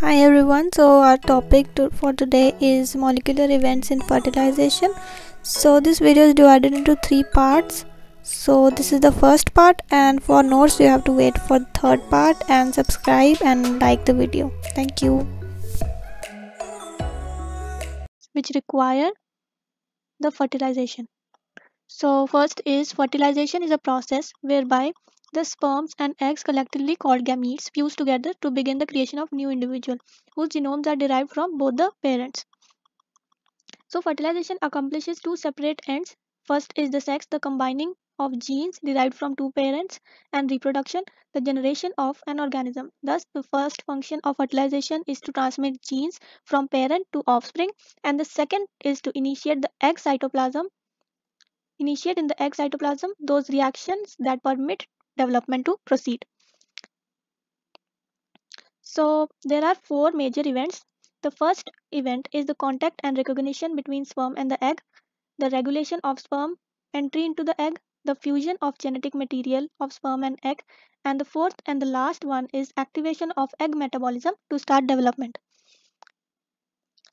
Hi everyone, so our topic to, for today is molecular events in fertilization. So this video is divided into three parts. So this is the first part and for notes you have to wait for the third part and subscribe and like the video. Thank you. Which require the fertilization. So first is fertilization is a process whereby the sperms and eggs collectively called gametes fuse together to begin the creation of new individual whose genomes are derived from both the parents. So fertilization accomplishes two separate ends. First is the sex, the combining of genes derived from two parents and reproduction, the generation of an organism. Thus, the first function of fertilization is to transmit genes from parent to offspring and the second is to initiate the egg cytoplasm initiate in the egg cytoplasm those reactions that permit development to proceed. So there are four major events. The first event is the contact and recognition between sperm and the egg, the regulation of sperm entry into the egg, the fusion of genetic material of sperm and egg, and the fourth and the last one is activation of egg metabolism to start development.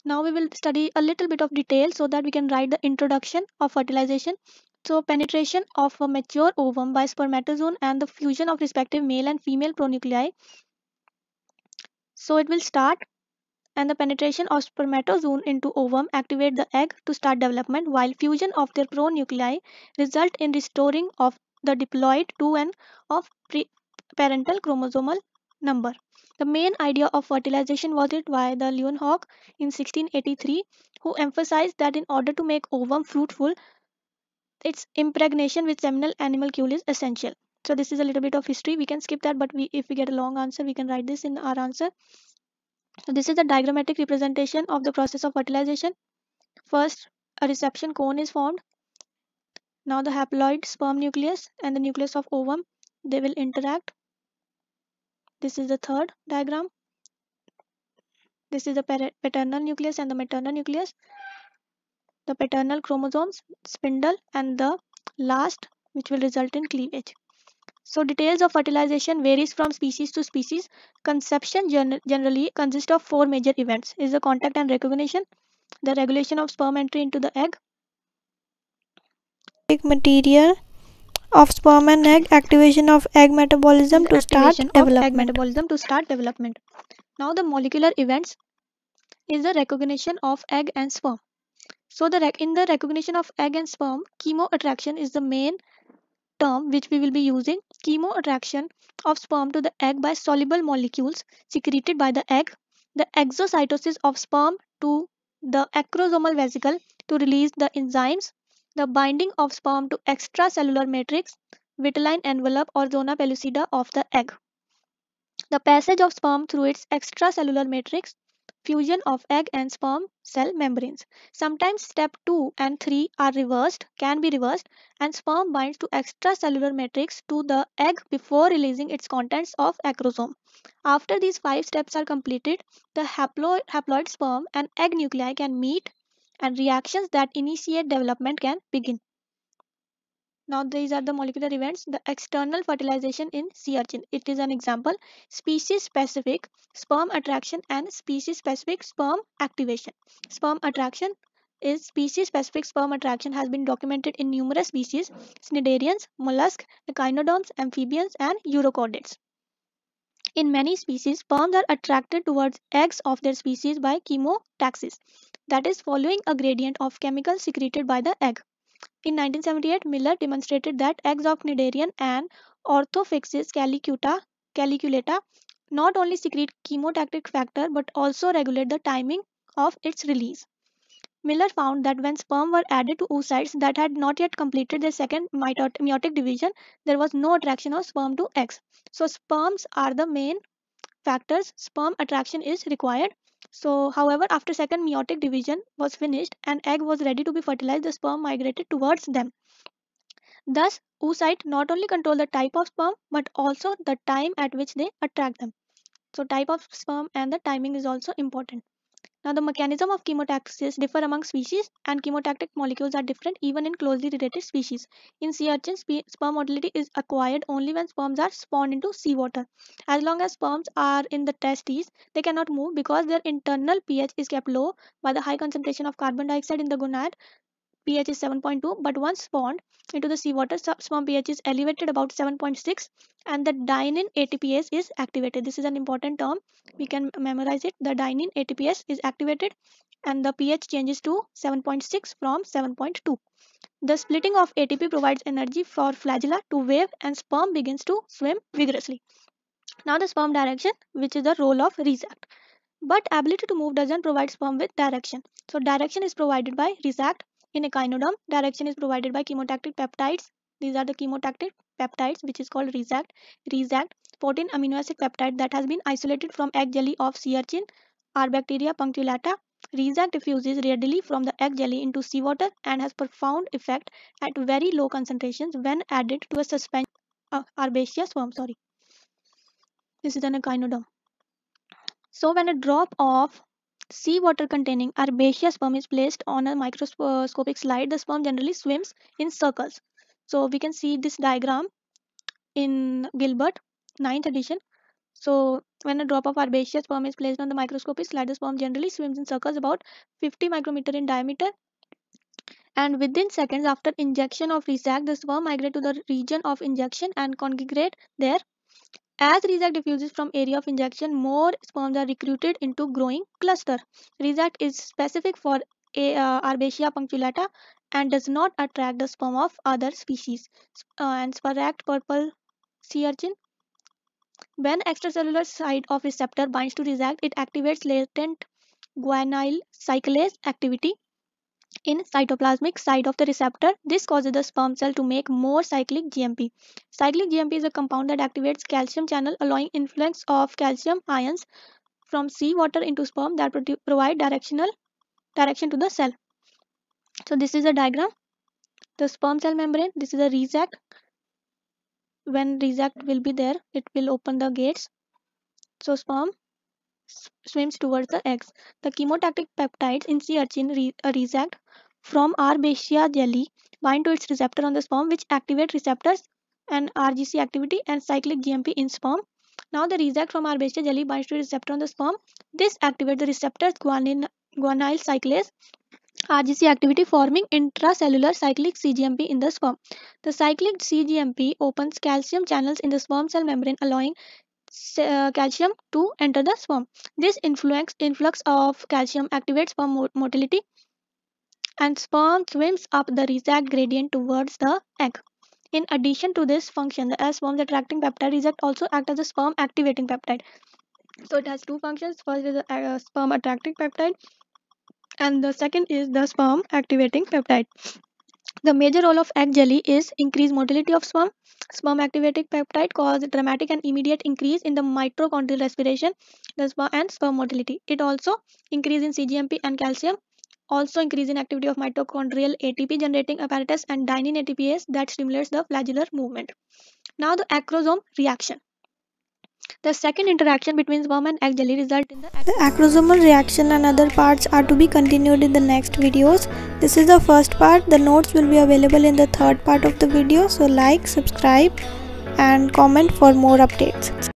Now we will study a little bit of detail so that we can write the introduction of fertilization. So penetration of a mature ovum by spermatozoon and the fusion of respective male and female pronuclei. So it will start and the penetration of spermatozoon into ovum activate the egg to start development while fusion of their pronuclei result in restoring of the diploid to an of parental chromosomal number. The main idea of fertilization was it by the Leeuwenhoek in 1683 who emphasized that in order to make ovum fruitful, its impregnation with seminal animalcule is essential. So this is a little bit of history. We can skip that, but we, if we get a long answer, we can write this in our answer. So this is the diagrammatic representation of the process of fertilization. First, a reception cone is formed. Now the haploid sperm nucleus and the nucleus of ovum, they will interact this is the third diagram. This is the paternal nucleus and the maternal nucleus. The paternal chromosomes, spindle and the last which will result in cleavage. So details of fertilization varies from species to species. Conception generally consists of four major events. Is the contact and recognition, the regulation of sperm entry into the egg, material of sperm and egg activation of egg metabolism to start development. egg metabolism to start development now the molecular events is the recognition of egg and sperm so the in the recognition of egg and sperm chemo attraction is the main term which we will be using. Chemo attraction of sperm to the egg by soluble molecules secreted by the egg. The exocytosis of sperm to the acrosomal vesicle to release the enzymes. The binding of sperm to extracellular matrix, vitelline envelope or zona pellucida of the egg. The passage of sperm through its extracellular matrix, fusion of egg and sperm cell membranes. Sometimes step 2 and 3 are reversed, can be reversed, and sperm binds to extracellular matrix to the egg before releasing its contents of acrosome. After these five steps are completed, the haploid, haploid sperm and egg nuclei can meet and reactions that initiate development can begin. Now these are the molecular events. The external fertilization in sea urchin. It is an example. Species specific sperm attraction and species specific sperm activation. Sperm attraction is species specific sperm attraction has been documented in numerous species. Cnidarians, mollusks, echinoderms, amphibians and urochordates. In many species, sperms are attracted towards eggs of their species by chemotaxis that is following a gradient of chemicals secreted by the egg. In 1978, Miller demonstrated that eggs of cnidarian and Orthopyxis calicuta, caliculata not only secrete chemotactic factor but also regulate the timing of its release. Miller found that when sperm were added to oocytes that had not yet completed their second meiotic division, there was no attraction of sperm to eggs. So sperms are the main factors. Sperm attraction is required so, however, after second meiotic division was finished and egg was ready to be fertilized, the sperm migrated towards them. Thus, oocyte not only control the type of sperm but also the time at which they attract them. So, type of sperm and the timing is also important. Now the mechanism of chemotaxis differ among species and chemotactic molecules are different even in closely related species. In sea urchins, sperm motility is acquired only when sperms are spawned into seawater. As long as sperms are in the testes, they cannot move because their internal pH is kept low by the high concentration of carbon dioxide in the gonad pH is 7.2 but once spawned into the seawater sperm pH is elevated about 7.6 and the dynein ATPase is activated. This is an important term. We can memorize it. The dynein ATPase is activated and the pH changes to 7.6 from 7.2. The splitting of ATP provides energy for flagella to wave and sperm begins to swim vigorously. Now the sperm direction which is the role of resac. But ability to move doesn't provide sperm with direction. So direction is provided by resac in echinoderm, direction is provided by chemotactic peptides. These are the chemotactic peptides which is called RESACT. RESACT 14 amino acid peptide that has been isolated from egg jelly of sea urchin Arbacia punctulata. RESACT diffuses readily from the egg jelly into seawater and has profound effect at very low concentrations when added to a suspension uh, Arbacia sperm. Sorry. This is an echinoderm. So when a drop of seawater containing Arbacia sperm is placed on a microscopic slide, the sperm generally swims in circles. So we can see this diagram in Gilbert, 9th edition. So when a drop of Arbacia sperm is placed on the microscopic slide, the sperm generally swims in circles about 50 micrometer in diameter. And within seconds after injection of Resac, the sperm migrate to the region of injection and congregate there as Resac diffuses from area of injection, more sperms are recruited into growing cluster. Resac is specific for a, uh, punctulata and does not attract the sperm of other species. Uh, and speract purple sea urchin. When extracellular side of receptor binds to Resac, it activates latent guanylyl cyclase activity in cytoplasmic side of the receptor. This causes the sperm cell to make more cyclic GMP. Cyclic GMP is a compound that activates calcium channel allowing influx of calcium ions from seawater into sperm that provide directional direction to the cell. So this is a diagram. The sperm cell membrane, this is a resac. When resac will be there, it will open the gates. So sperm swims towards the eggs. The chemotactic peptides in sea urchin re uh, resac from Arbacia jelly bind to its receptor on the sperm which activate receptors and RGC activity and cyclic GMP in sperm. Now the resac from Arbacia jelly binds to receptor on the sperm. This activates the receptors guanyl, guanylyl cyclase RGC activity forming intracellular cyclic CGMP in the sperm. The cyclic CGMP opens calcium channels in the sperm cell membrane allowing uh, calcium to enter the sperm. This influx, influx of calcium activates sperm motility and sperm swims up the resac gradient towards the egg. In addition to this function, the S sperm attracting peptide resac also act as a sperm activating peptide. So it has two functions. First is the uh, sperm attracting peptide and the second is the sperm activating peptide. The major role of egg jelly is increased motility of sperm. Sperm activating peptide cause dramatic and immediate increase in the mitochondrial respiration the sperm and sperm motility. It also increase in CGMP and calcium. Also increase in activity of mitochondrial ATP generating apparatus and dynein ATPase that stimulates the flagellar movement. Now the acrosome reaction. The second interaction between sperm and egg jelly result in the, the acrosomal reaction and other parts are to be continued in the next videos. This is the first part. The notes will be available in the third part of the video. So like, subscribe and comment for more updates.